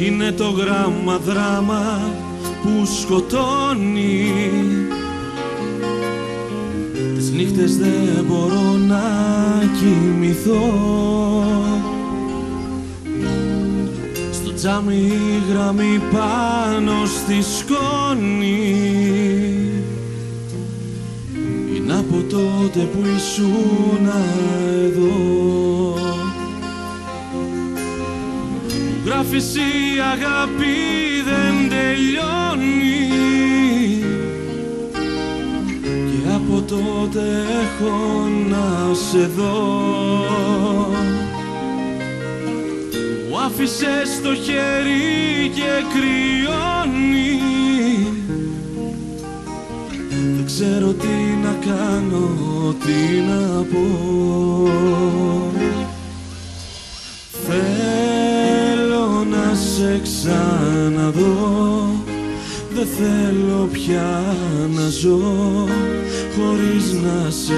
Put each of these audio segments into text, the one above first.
είναι το γράμμα δράμα που σκοτώνει. Τις νύχτες δεν μπορώ να κοιμηθώ. Στο τζάμι η γραμμή πάνω στη σκόνη. Είναι από τότε που ήσουν Γράφεις η αγάπη δεν τελειώνει. Και από τότε έχω να σε δω. Μου άφησες το χέρι και κρυώνει. Δεν ξέρω τι να κάνω, τι να πω σε ξαναδώ. Δεν θέλω πια να ζω Χωρίς να σε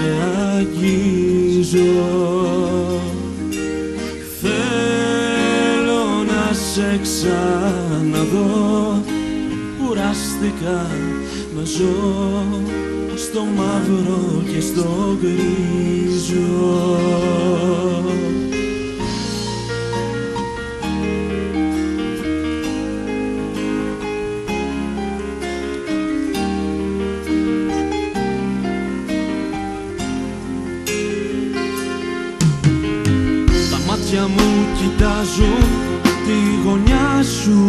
αγγίζω. Θέλω να σε ξαναδώ. Κουράστηκα να ζω στο μαύρο και στο γκρίζο μάτια μου κοιτάζουν τη γωνιά σου.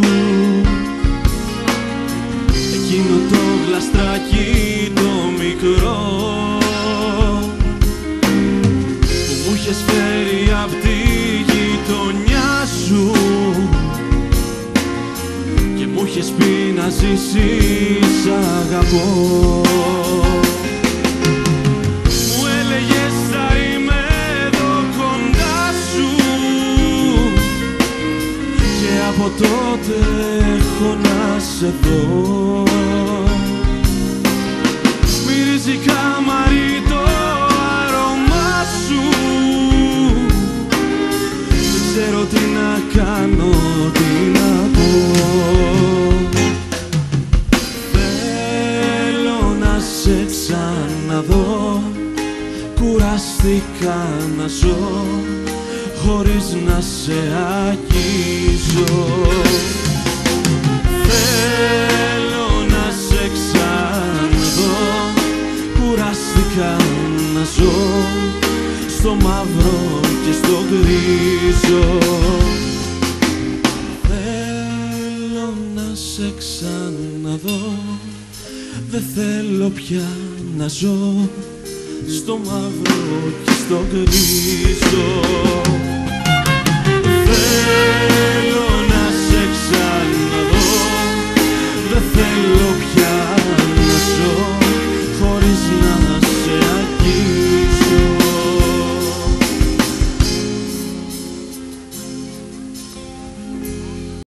Εκείνο το γλαστράκι το μικρό Που μου είχες φέρει απ' τη γειτονιά σου. Και μου είχες πει να ζήσεις αγαπώ τότε έχω να σε δω. Μυρίζει καμαρί το άρωμά σου. Δεν ξέρω τι να κάνω, τι να πω. Θέλω να σε ξαναδώ. Κουράστηκα να ζω Χωρίς να σε αγγίζω. Θέλω να σε ξαναδώ Κουράστηκα να ζω Στο μαύρο και στο γκρίζο Θέλω να σε ξαναδώ Δεν θέλω πια να ζω Στο μαύρο και στο γκρίζο Θέλω